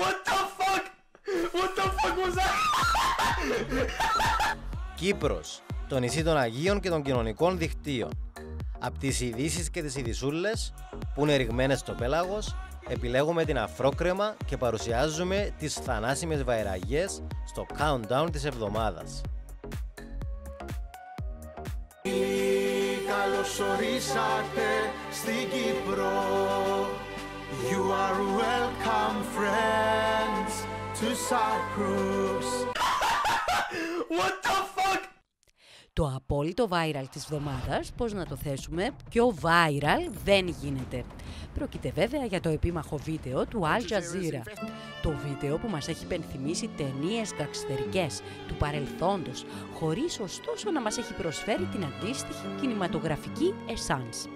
What the fuck? What the fuck was that? Κύπρος, το νησί των Αγίων και των κοινωνικών δικτύων. Από τις ειδήσεις και τις ειδισούλες που είναι ρηγμένες στο πέλαγος, επιλέγουμε την αφρόκρεμα και παρουσιάζουμε τις θανάσιμες βαϊραγιές στο countdown της εβδομάδας. Καλώς ορίσατε στην Κύπρο to Cyprus What the fuck? Το απόλυτο viral της εβδομάδας, πώς να το θέσουμε, πιο viral δεν γίνεται. Πρόκειται βέβαια για το επίμαχο βίντεο του Al Jazeera. Το βίντεο που μας έχει υπενθυμίσει ταινίες γκαξτερικές του παρελθόντος, χωρίς ωστόσο να μας έχει προσφέρει την αντίστοιχη κινηματογραφική εσάνς.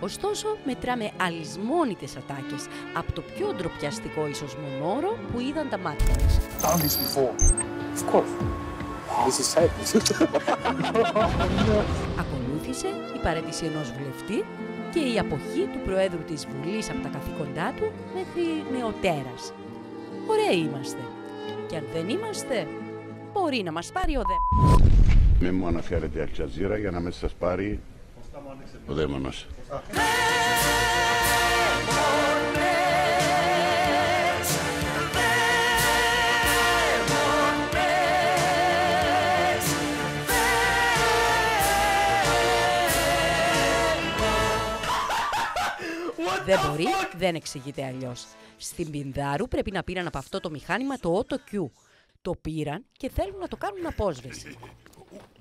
Ωστόσο, μετράμε αλυσμόνητες ατάκες από το πιο ντροπιαστικό ίσως μονόρο που είδαν τα μάτια μας. done this before. Of course. This is Cyprus. Ακολούθησε η παρέτηση ενός βουλευτή και η αποχή του Προέδρου της Βουλής από τα καθήκοντά του μέχρι νεοτέρας. Ωραίοι είμαστε. Και αν δεν είμαστε, μπορεί να μας πάρει ο δε. Μην μου αναφέρετε Αλτζαζίρα για να μην σας πάρει ο δαίμονας. Δεν μπορεί, δεν εξηγείται αλλιώς. Στην Πινδάρου πρέπει να πήραν από αυτό το μηχάνημα το Auto Q. Το πήραν και θέλουν να το κάνουν απόσβεση.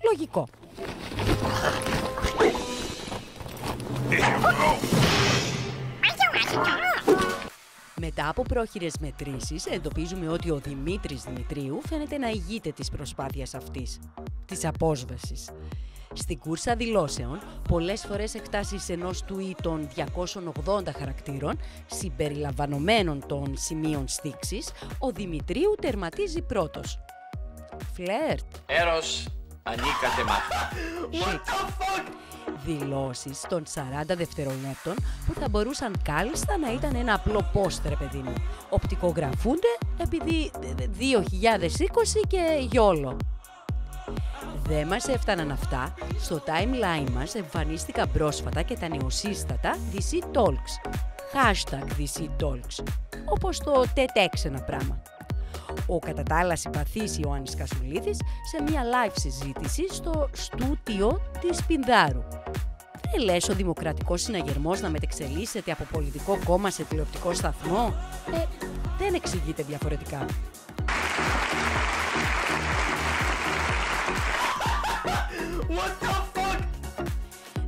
Λογικό. Μετά από πρόχειρες μετρήσεις εντοπίζουμε ότι ο Δημήτρης Δημητρίου φαίνεται να ηγείται της προσπάθειας αυτής, της απόσβεσης. Στην κούρσα δηλώσεων, πολλές φορές εκτάσεις ενός tweet των 280 χαρακτήρων, συμπεριλαμβανομένων των σημείων στίξης, ο Δημητρίου τερματίζει πρώτος. Φλερτ. Έρος ανήκατε μάθα. What the fuck? Δηλώσεις των 40 δευτερολέπτων που θα μπορούσαν κάλλιστα να ήταν ένα απλό πόστερ, παιδί μου. Οπτικογραφούνται επειδή ε, 2020 και γιόλο. Δεν μας έφταναν αυτά, στο timeline μας εμφανίστηκαν πρόσφατα και τα νεοσύστατα DC Talks. Hashtag DC Talks. Όπως το TEDx ένα πράγμα. Ο κατά τα άλλα συμπαθής Ιωάννης Κασουλίδης σε μια live συζήτηση στο στούτιο της Πινδάρου. Δεν λες ο δημοκρατικός συναγερμός να μετεξελίσσεται από πολιτικό κόμμα σε τηλεοπτικό σταθμό; Ε, δεν εξηγείται διαφορετικά. What the fuck?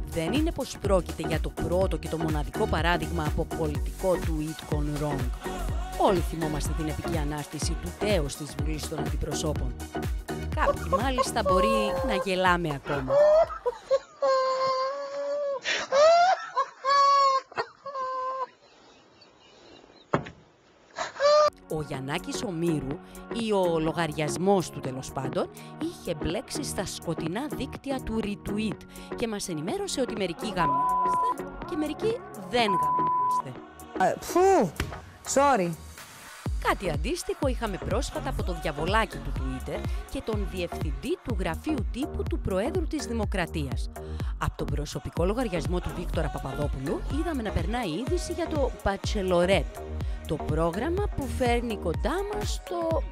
Δεν είναι πως πρόκειται για το πρώτο και το μοναδικό παράδειγμα από πολιτικό tweet gone wrong. Όλοι θυμόμαστε την επική ανάστηση του τέος της Βουλής των Αντιπροσώπων. Κάποιοι μάλιστα μπορεί να γελάμε ακόμα. Ο Γιαννάκης Ομήρου ή ο λογαριασμός του τέλος πάντων είχε μπλέξει στα σκοτεινά δίκτυα του retweet και μας ενημέρωσε ότι μερικοί γαμιόμαστε και μερικοί δεν γαμιόμαστε. Φου! Sorry. Κάτι αντίστοιχο είχαμε πρόσφατα από το διαβολάκι του Twitter και τον διευθυντή του γραφείου τύπου του Προέδρου της Δημοκρατίας. Από τον προσωπικό λογαριασμό του Βίκτορα Παπαδόπουλου είδαμε να περνάει είδηση για το Bachelorette, το πρόγραμμα που φέρνει κοντά μας το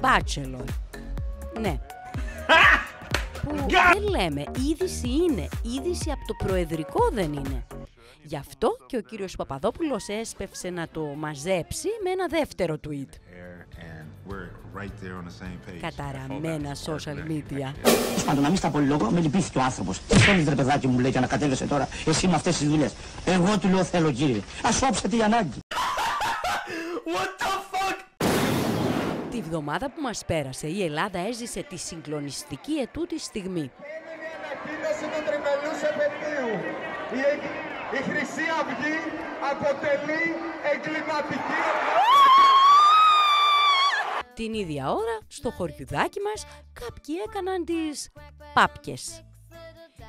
Bachelor. Ναι. που δεν λέμε, είδηση είναι, είδηση από το προεδρικό δεν είναι. Γι' αυτό και ο κύριος Παπαδόπουλος έσπευσε να το μαζέψει με ένα δεύτερο tweet. Καταραμένα social media. Πάντων, να μην στα πολυλογώ, με λυπήθηκε ο άνθρωπος. Τι θέλεις, ρε παιδάκι μου, λέει, και ανακατεύεσαι τώρα, εσύ με αυτές τις δουλειές. Εγώ του λέω θέλω, κύριε. Α όψετε η ανάγκη. What the fuck? Τη βδομάδα που μας πέρασε, η Ελλάδα έζησε τη συγκλονιστική ετούτη στιγμή. Ανακοίνωση του τριμελούς επαιτίου. Η, η Χρυσή Αυγή αποτελεί εγκληματική Την ίδια ώρα, στο χωριουδάκι μας, κάποιοι έκαναν τις πάπκες.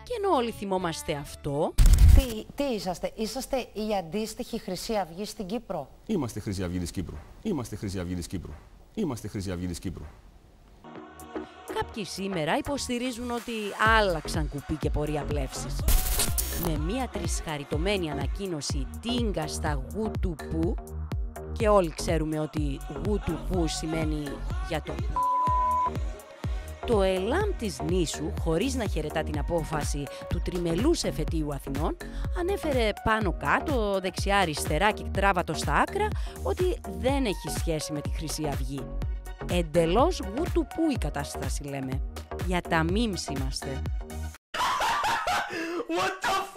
Και ενώ όλοι θυμόμαστε αυτό, Τι, τι είσαστε, είσαστε η αντίστοιχη Χρυσή Αυγή στην Κύπρο; Είμαστε Χρυσή Αυγή της Κύπρου. Είμαστε Χρυσή Αυγή της Κύπρου. Είμαστε Χρυσή Αυγή της Κύπρου. Κάποιοι σήμερα υποστηρίζουν ότι άλλαξαν κουπί και πορεία πλεύσης. Με μία τρισχαριτωμένη ανακοίνωση τίνγκα στα γου του που και όλοι ξέρουμε ότι γου του που σημαίνει για το που. Το ΕΛΑΜ της νήσου, χωρίς να χαιρετά την απόφαση του τριμελούς εφετείου Αθηνών, ανέφερε πάνω κάτω, δεξιά-αριστερά και τράβατος στα άκρα, ότι δεν έχει σχέση με τη Χρυσή Αυγή. Εντελώς γου του που η κατάσταση λέμε. Για τα memes είμαστε. What the fuck?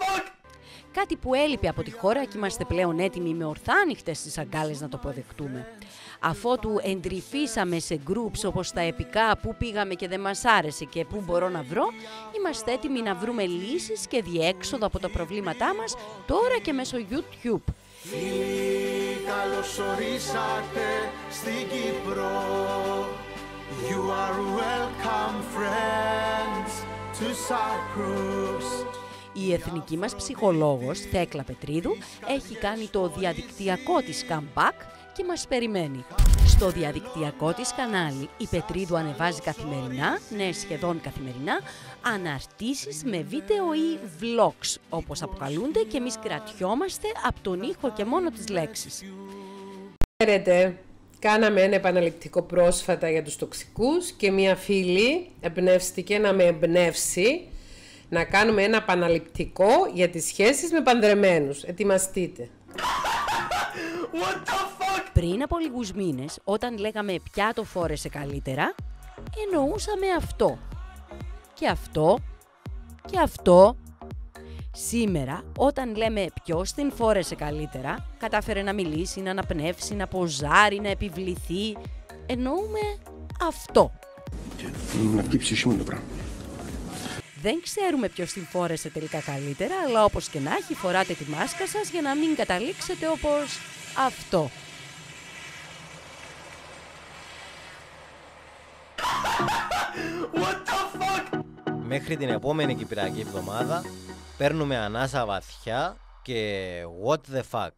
Κάτι που έλειπε από τη χώρα και είμαστε πλέον έτοιμοι με ορθά ανοιχτές στις αγκάλες να το αποδεχτούμε. Αφότου εντρυφήσαμε σε groups όπως τα επικά που πήγαμε και δεν μας άρεσε και που μπορώ να βρω, είμαστε έτοιμοι να βρούμε λύσεις και διέξοδο από τα προβλήματά μας τώρα και μέσω YouTube. Φίλοι, καλώς ορίσατε στην Κύπρο You are welcome friends to Cyprus Η εθνική μας ψυχολόγος, Θέκλα Πετρίδου, έχει κάνει το διαδικτυακό της comeback και μας περιμένει. Στο διαδικτυακό της κανάλι, η Πετρίδου ανεβάζει καθημερινά, ναι σχεδόν καθημερινά, αναρτήσεις με βίντεο ή vlogs, όπως αποκαλούνται και εμείς κρατιόμαστε από τον ήχο και μόνο τις λέξεις. Ξέρετε, κάναμε ένα επαναληπτικό πρόσφατα για τους τοξικούς και μία φίλη εμπνεύστηκε να με εμπνεύσει να κάνουμε ένα επαναληπτικό για τις σχέσεις με πανδρεμένους. Ετοιμαστείτε. What the fuck? Πριν από λίγους μήνες, όταν λέγαμε ποια το φόρεσε καλύτερα, εννοούσαμε αυτό. Και αυτό. Και αυτό. Σήμερα, όταν λέμε ποιος την φόρεσε καλύτερα, κατάφερε να μιλήσει, να αναπνεύσει, να ποζάρει, να επιβληθεί, εννοούμε αυτό. Να βγει η ψυχή μου το πράγμα. Δεν ξέρουμε ποιος την φόρεσε τελικά καλύτερα, αλλά όπως και να έχει φοράτε τη μάσκα σας για να μην καταλήξετε όπως αυτό. What the fuck? Μέχρι την επόμενη Κυπριακή εβδομάδα παίρνουμε ανάσα βαθιά και what the fuck.